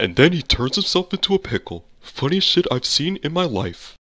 And then he turns himself into a pickle. Funniest shit I've seen in my life.